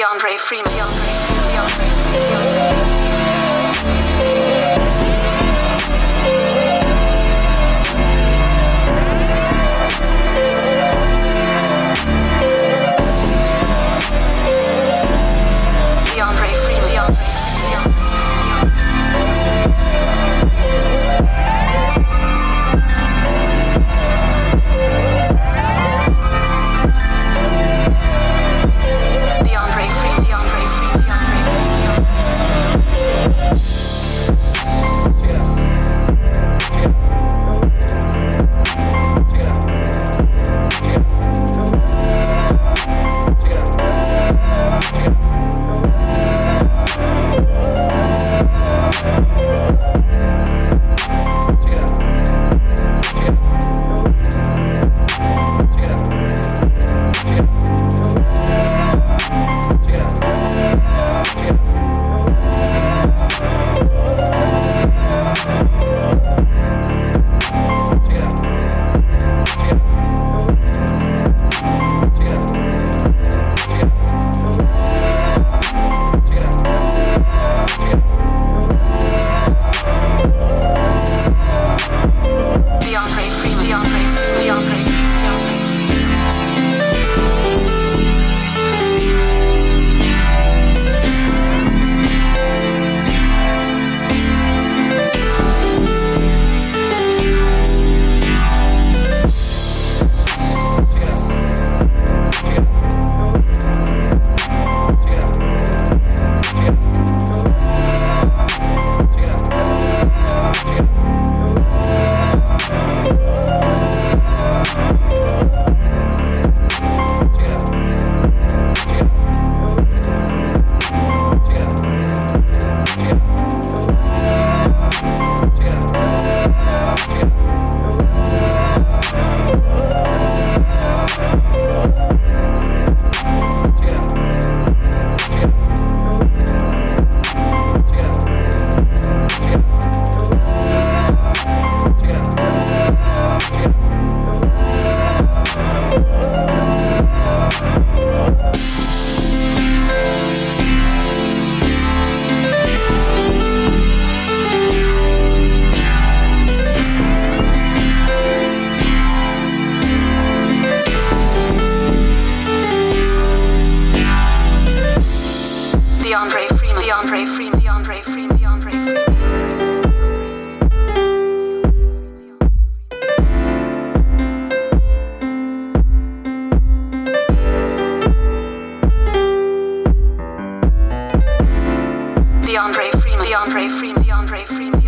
DeAndre Freeman. DeAndre Freeman. DeAndre Freeman. DeAndre Free, DeAndre Free, DeAndre Free. DeAndre Free, DeAndre Free, Free.